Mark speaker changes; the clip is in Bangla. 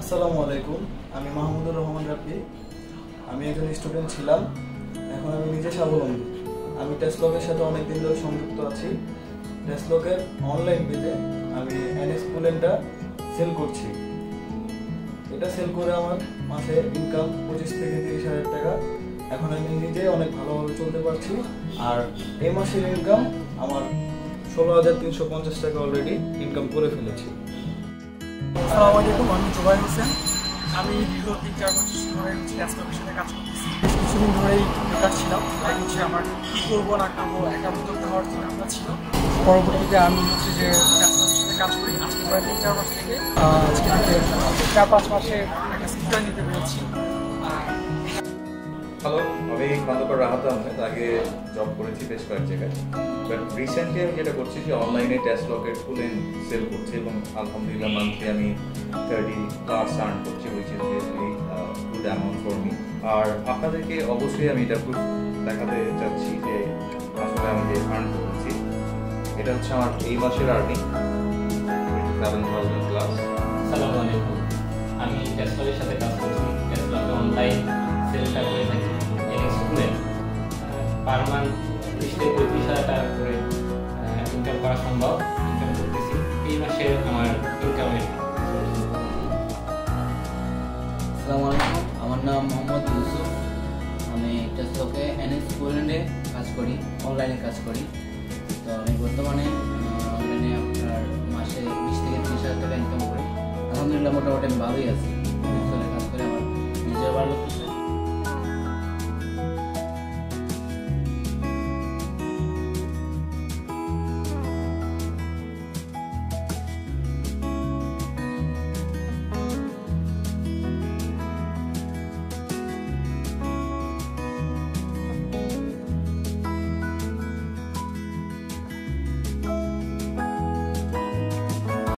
Speaker 1: আসসালামু আলাইকুম। আমি মাহমুদুর রহমান রাব্বি। আমি একজন স্টুডেন্ট ছিলাম। এখন আমি নিজে স্বাবলম্বী। আমি টেস্টলকের সাথে অনেক দিন ধরে সংযুক্ত আছি। টেস্টলকের অনলাইন পেজে আমি এনএস কুলেনটা সেল করছি। এটা সেল করে আমার মাসে ইনকাম পঁচিশ থেকে তিরিশ হাজার টাকা। এখন আমি নিজে অনেক ভালোভাবে চলতে পারছি। আর এই মাসের ইনকাম আমার ষোলো হাজার তিনশো পঞ্চাশ টাকা অলরেডি ইনকাম করে ফেলেছি।
Speaker 2: আসসালামু জুবাই হোসেন। আমি দীর্ঘ তিন চার বছর ধরে হচ্ছে ল্যাপটপের সাথে কাজ করতেছি। তাই হচ্ছে আমার কী করব না করব একা হওয়ার চিন্তা ছিল, পরবর্তীতে আমি হচ্ছে যে সাথে কাজ করি। আজকে প্রায় তিন চার মাস থেকে আজকে থেকে চার পাঁচ মাসে একটা স্পিকার নিতে পেরেছি।
Speaker 3: হ্যালো আমি খন্দকার রাহাত আহমেদ আগে জব করেছি বেশ কয়েক জায়গায়। বাট রিসেন্টলি আমি যেটা করছি যে অনলাইনে টেস্ট লকেট খুলে সেল করছি এবং আলহামদুলিল্লাহ মান্থলি আমি থার্টি প্লাস আর্ন করছি which is really good amount for me আর আপনাদেরকে অবশ্যই আমি এটা খুব দেখাতে চাচ্ছি যে আসলে আমি যে আর্ন করছি, এটা হচ্ছে আমার এই মাসের আর্নিং সেভেন থাউজেন্ড প্লাস
Speaker 4: আসসালামু আলাইকুম। আমি সাথে কাজ করছি। টেসলাকে অনলাইন ত্রিশ ইনকাম করা সম্ভব ইনকাম করতেছি এই মাসে আমার ইনকামের
Speaker 5: আলাইকুম আমার নাম মোহাম্মদ ইউসুফ। আমি টেস্টকে এনএক্স পোল্যান্ডে কাজ করি অনলাইনে কাজ করি। তো আমি বর্তমানে অনলাইনে আপনার মাসে বিশ থেকে ত্রিশ হাজার টাকা ইনকাম করি। আলহামদুলিল্লাহ মোটামুটি আমি ভালোই আছি।